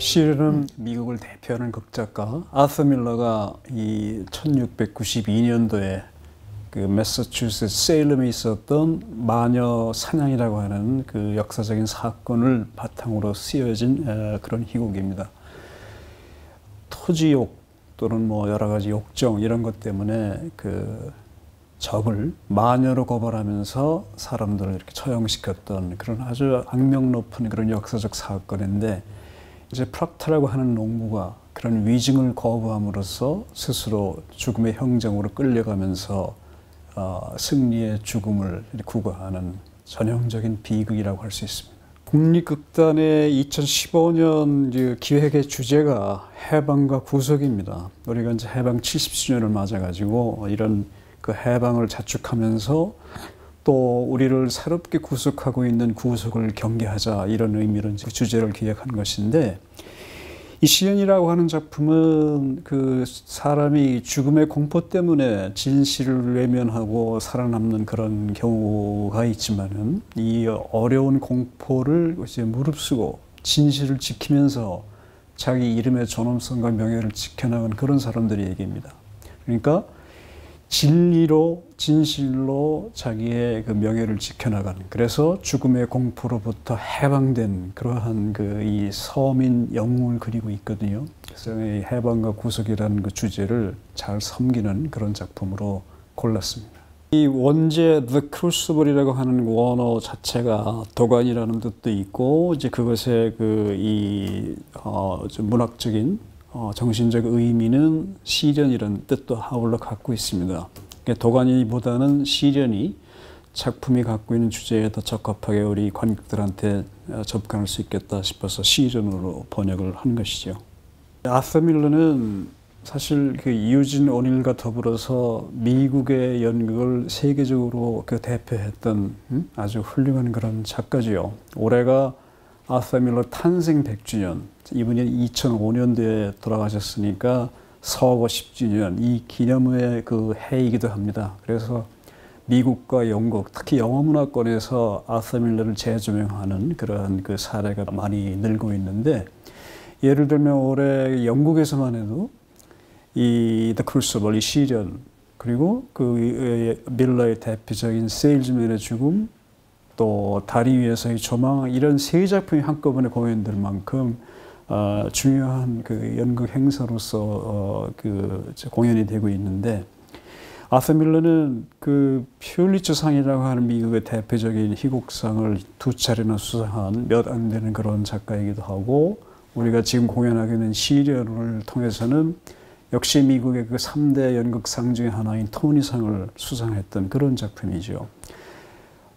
시리는 미국을 대표하는 극작가 아서 밀러가 이 1692년도에 그 매사추세츠 세일럼에 있었던 마녀 사냥이라고 하는 그 역사적인 사건을 바탕으로 쓰여진 그런 희곡입니다. 토지욕 또는 뭐 여러 가지 욕정 이런 것 때문에 그 적을 마녀로 고발하면서 사람들을 이렇게 처형시켰던 그런 아주 악명 높은 그런 역사적 사건인데 이제 프락타라고 하는 농부가 그런 위증을 거부함으로써 스스로 죽음의 형정으로 끌려가면서 어, 승리의 죽음을 구가하는 전형적인 비극이라고 할 수 있습니다. 국립극단의 2015년 기획의 주제가 해방과 구속입니다. 우리가 이제 해방 70주년을 맞아가지고 이런 그 해방을 자축하면서 또 우리를 새롭게 구속하고 있는 구속을 경계하자 이런 의미로 이제 주제를 기획한 것인데 이 시연이라고 하는 작품은 그 사람이 죽음의 공포 때문에 진실을 외면하고 살아남는 그런 경우가 있지만은 이 어려운 공포를 이제 무릅쓰고 진실을 지키면서 자기 이름의 존엄성과 명예를 지켜나간 그런 사람들의 얘기입니다. 그러니까 진리로 진실로 자기의 그 명예를 지켜나가는 그래서 죽음의 공포로부터 해방된 그러한 그 이 서민 영웅을 그리고 있거든요. 그래서 이 해방과 구속이라는 그 주제를 잘 섬기는 그런 작품으로 골랐습니다. 이 원제 The Crucible이라고 하는 원어 자체가 도관이라는 뜻도 있고 이제 그것의 그이 어, 문학적인 어, 정신적 의미는 시련이라는 뜻도 아울러 갖고 있습니다. 그러니까 도가니보다는 시련이 작품이 갖고 있는 주제에 더 적합하게 우리 관객들한테 어, 접근할 수 있겠다 싶어서 시련으로 번역을 한 것이죠. 아서 밀러는 사실 그 이유진 오닐과 더불어서 미국의 연극을 세계적으로 그 대표했던 음? 아주 훌륭한 그런 작가지요. 올해가 아서 밀러 탄생 100주년, 이분이 2005년도에 돌아가셨으니까 서거 10주년 이 기념의 그 해이기도 합니다. 그래서 미국과 영국, 특히 영어 문화권에서 아서 밀러를 재조명하는 그런 그 사례가 많이 늘고 있는데 예를 들면 올해 영국에서만 해도 이 The Crucible, 이 시련 그리고 그 밀러의 대표적인 세일즈맨의 죽음 또 다리 위에서의 조망 이런 세 작품이 한꺼번에 공연될 만큼 어, 중요한 그 연극 행사로서 어, 그 공연이 되고 있는데 아서 밀러는 그 퓰리처상이라고 하는 미국의 대표적인 희곡상을 두 차례나 수상한 몇 안 되는 그런 작가이기도 하고 우리가 지금 공연하고 있는 시련을 통해서는 역시 미국의 그 3대 연극상 중의 하나인 토니상을 수상했던 그런 작품이죠.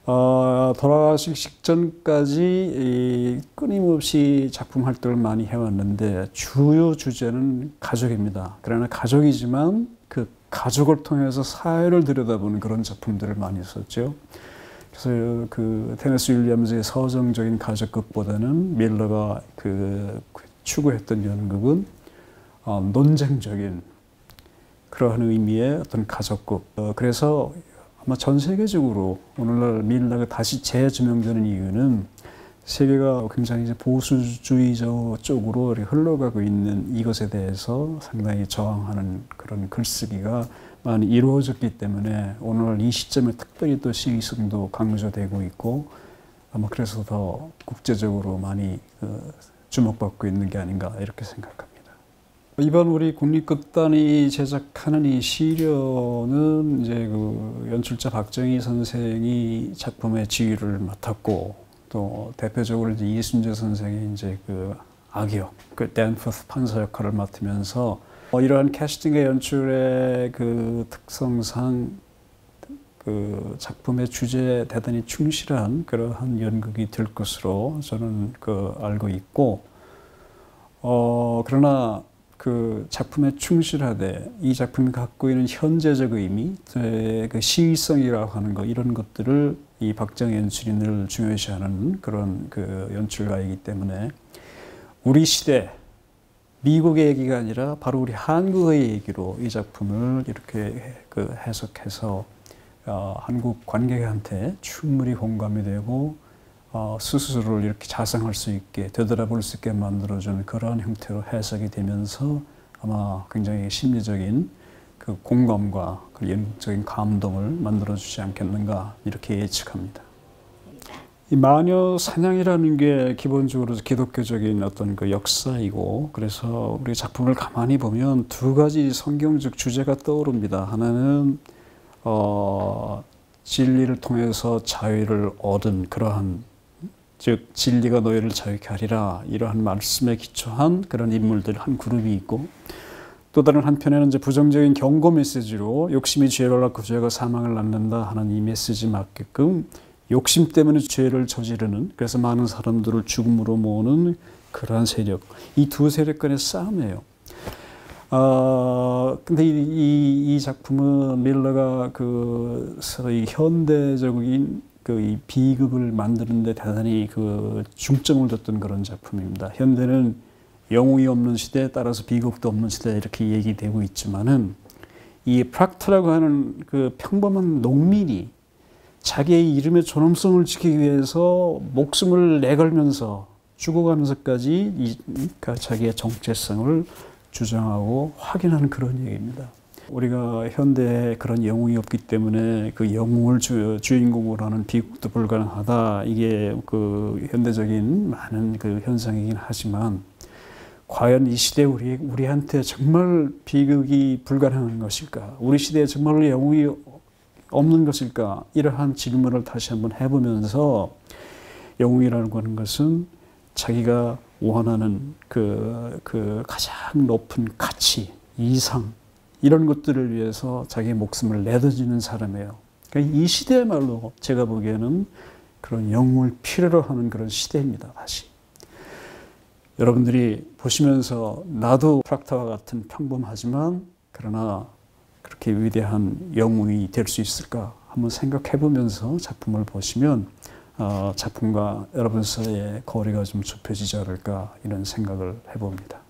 어, 돌아가시기 직전까지 끊임없이 작품 활동을 많이 해왔는데 주요 주제는 가족입니다. 그러나 가족이지만 그 가족을 통해서 사회를 들여다보는 그런 작품들을 많이 썼죠. 그래서 그 테네스 윌리엄즈의 서정적인 가족극보다는 밀러가 그 추구했던 연극은 어, 논쟁적인 그러한 의미의 어떤 가족극. 어, 그래서 아마 전 세계적으로 오늘날 밀라가 다시 재조명되는 이유는 세계가 굉장히 이제 보수주의적 쪽으로 흘러가고 있는 이것에 대해서 상당히 저항하는 그런 글쓰기가 많이 이루어졌기 때문에 오늘 이 시점에 특별히 또 시의성도 강조되고 있고 아마 그래서 더 국제적으로 많이 그 주목받고 있는 게 아닌가 이렇게 생각합니다. 이번 우리 국립극단이 제작하는 이 시련은 이제 그 연출자 박정희 선생이 작품의 지휘를 맡았고 또 대표적으로 이제 이순재 선생이 이제 그 악역, 그 댄퍼스 판사 역할을 맡으면서 어, 이러한 캐스팅의 연출의 그 특성상 그 작품의 주제에 대단히 충실한 그러한 연극이 될 것으로 저는 그 알고 있고 어 그러나 그 작품에 충실하되 이 작품이 갖고 있는 현재적 의미, 그 시의성이라고 하는 것 이런 것들을 이 박정희 연출이 늘 중요시하는 그런 그 연출가이기 때문에 우리 시대 미국의 얘기가 아니라 바로 우리 한국의 얘기로 이 작품을 이렇게 그 해석해서 어, 한국 관객한테 충분히 공감이 되고 어, 스스로를 이렇게 자상할 수 있게 되돌아볼 수 있게 만들어주는 그러한 형태로 해석이 되면서 아마 굉장히 심리적인 그 공감과 그 영적인 감동을 만들어주지 않겠는가 이렇게 예측합니다. 이 마녀 사냥이라는 게 기본적으로 기독교적인 어떤 그 역사이고 그래서 우리 작품을 가만히 보면 두 가지 성경적 주제가 떠오릅니다. 하나는 어, 진리를 통해서 자유를 얻은 그러한 즉 진리가 너희를 자유케 하리라 이러한 말씀에 기초한 그런 인물들 한 그룹이 있고 또 다른 한편에는 이제 부정적인 경고 메시지로 욕심이 죄를 낳고 죄가 사망을 낳는다 하는 이 메시지 맞게끔 욕심 때문에 죄를 저지르는 그래서 많은 사람들을 죽음으로 모으는 그러한 세력 이 두 세력 간의 싸움이에요. 어, 근데 이, 이, 이 작품은 밀러가 그 소위 현대적인 그 이 비극을 만드는데 대단히 그 중점을 뒀던 그런 작품입니다. 현대는 영웅이 없는 시대에 따라서 비극도 없는 시대 이렇게 얘기되고 있지만은 이 프락터라고 하는 그 평범한 농민이 자기의 이름의 존엄성을 지키기 위해서 목숨을 내걸면서 죽어가면서까지 이, 그러니까 자기의 정체성을 주장하고 확인하는 그런 얘기입니다. 우리가 현대에 그런 영웅이 없기 때문에 그 영웅을 주, 주인공으로 하는 비극도 불가능하다. 이게 그 현대적인 많은 그 현상이긴 하지만 과연 이 시대 우리 우리한테 정말 비극이 불가능한 것일까? 우리 시대에 정말로 영웅이 없는 것일까? 이러한 질문을 다시 한번 해보면서 영웅이라는 것은 자기가 원하는 그, 그 가장 높은 가치, 이상, 이런 것들을 위해서 자기의 목숨을 내던지는 사람이에요. 그러니까 이 시대야말로 제가 보기에는 그런 영웅을 필요로 하는 그런 시대입니다, 다시. 여러분들이 보시면서 나도 프락타와 같은 평범하지만 그러나 그렇게 위대한 영웅이 될 수 있을까 한번 생각해 보면서 작품을 보시면 어, 작품과 여러분 사이의 거리가 좀 좁혀지지 않을까 이런 생각을 해봅니다.